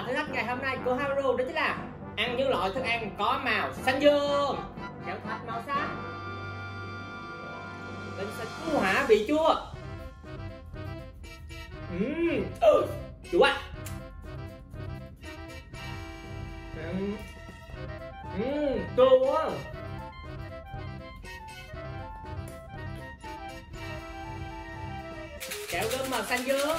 và thử thách ngày hôm nay của Haru đó chính là ăn những loại thức ăn có màu xanh dương. Kẹo thạch màu xanh tinh sẽ cứu hỏa vị chua. Ừm, ừ, chua quá. Chua quá. Kẹo gơm màu xanh dương.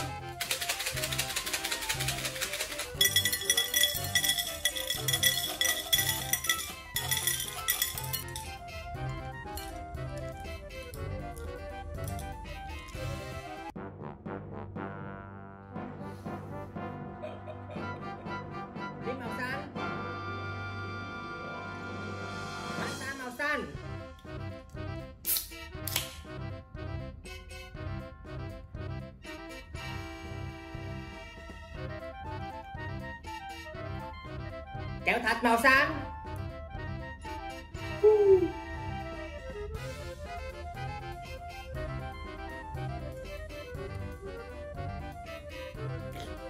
Kẹo thạch màu xanh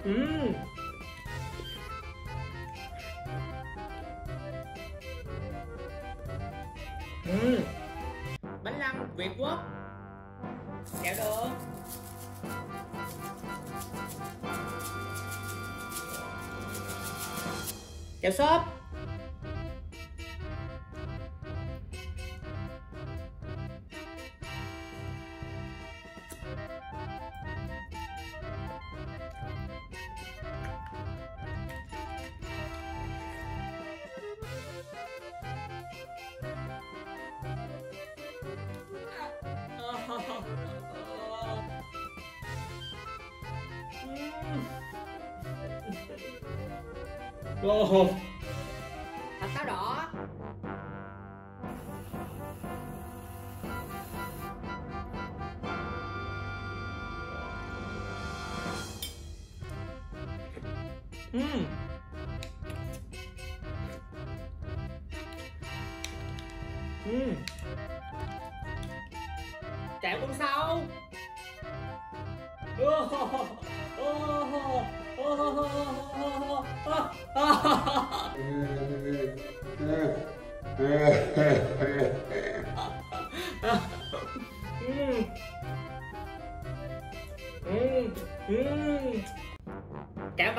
Mmm Ừm. Bánh lăng Việt Quốc. Kẹo đường Kẹo xốp Ồ. Hạt táo đỏ Ừm. Ừm. Kẹo con sâu Ô, cảm ơn Ừm, ừm. Kẹo